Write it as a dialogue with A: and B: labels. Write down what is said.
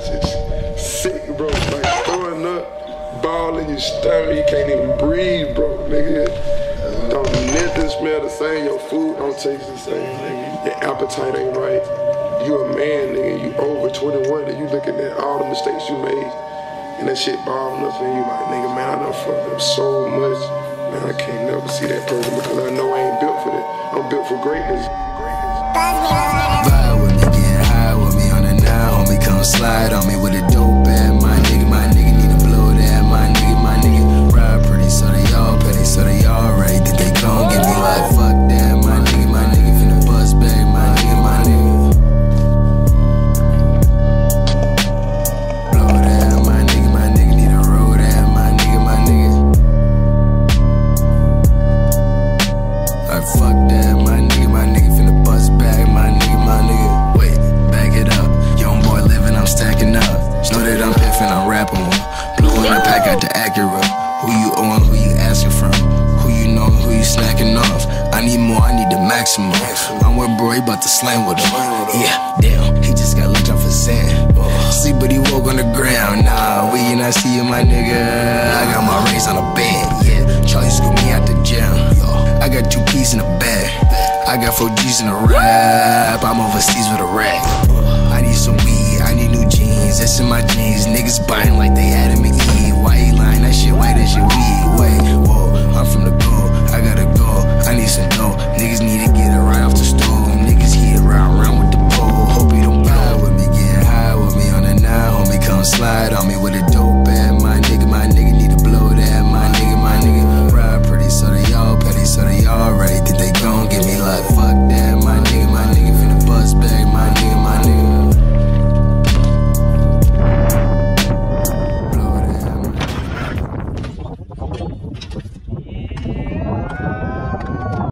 A: shit's sick, bro. Like throwing up, ball in your stomach, you can't even breathe, bro, nigga. Don't nothing smell the same, your food don't taste the same, nigga. Your appetite ain't right. You a man, nigga, you over 21, and you looking at all the mistakes you made. And that shit bothering up, and you like, nigga, man, I done fucked up so much. Man, I can't never see that person because I know I ain't built for that. I'm built for greatness.
B: got the Acura. Who you on? who you asking from? Who you know, who you snacking off? I need more, I need the maximum. I'm with bro, he about to slam with him. Yeah, damn, he just got looked off for sand. See, but he woke on the ground. Nah, we and I see you, my nigga. I got my raise on a band. Yeah, Charlie scooped me out the gym. I got two keys in a bag. I got four G's in a wrap. I'm overseas with a rack.